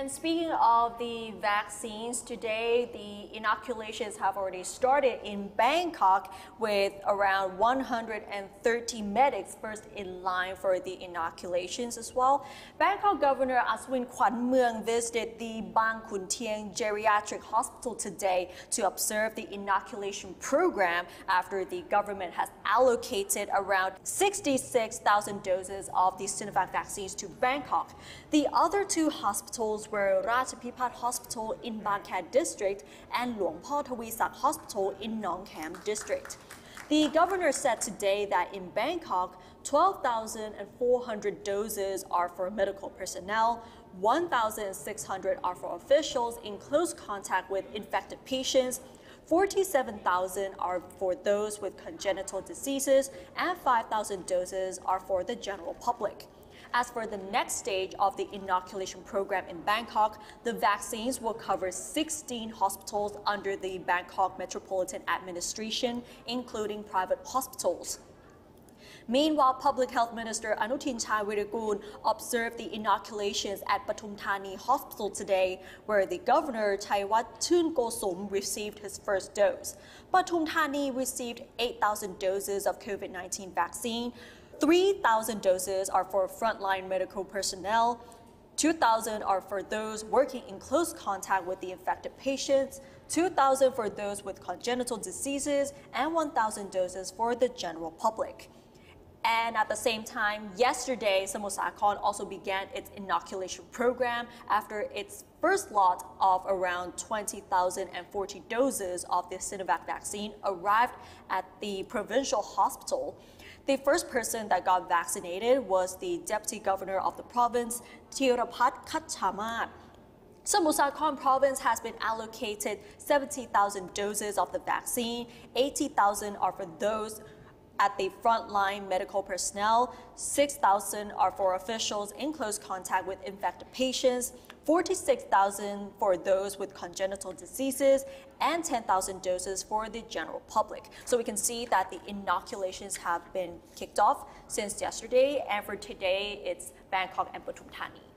And speaking of the vaccines, today the inoculations have already started in Bangkok with around 130 medics first in line for the inoculations as well. Bangkok Governor Aswin Kwan Mueang visited the Bang Khun Thieng Geriatric Hospital today to observe the inoculation program after the government has allocated around 66,000 doses of the Sinovac vaccines to Bangkok. The other two hospitals were Ratchapipat Hospital in Bang Khet District and Luang Por Thavisak Hospital in Nong Kham District. The governor said today that in Bangkok, 12,400 doses are for medical personnel, 1,600 are for officials in close contact with infected patients, 47,000 are for those with congenital diseases, and 5,000 doses are for the general public. As for the next stage of the inoculation program in Bangkok, the vaccines will cover 16 hospitals under the Bangkok Metropolitan Administration, including private hospitals. Meanwhile, Public Health Minister Anutin Charnvirakul observed the inoculations at Pathum Thani Hospital today, where the governor Chaiwat Chun Kosum received his first dose. Pathum Thani received 8,000 doses of COVID-19 vaccine, 3,000 doses are for frontline medical personnel, 2,000 are for those working in close contact with the infected patients, 2,000 for those with congenital diseases, and 1,000 doses for the general public. And at the same time, yesterday, Samut Sakhon also began its inoculation program after its first lot of around 20,040 doses of the Sinovac vaccine arrived at the provincial hospital. The first person that got vaccinated was the deputy governor of the province, Thirapat Khatchamat. Samut Sakhon province has been allocated 70,000 doses of the vaccine. 80,000 are for those at the frontline medical personnel, 6,000 are for officials in close contact with infected patients, 46,000 for those with congenital diseases, and 10,000 doses for the general public. So we can see that the inoculations have been kicked off since yesterday, and for today, it's Bangkok and Thani.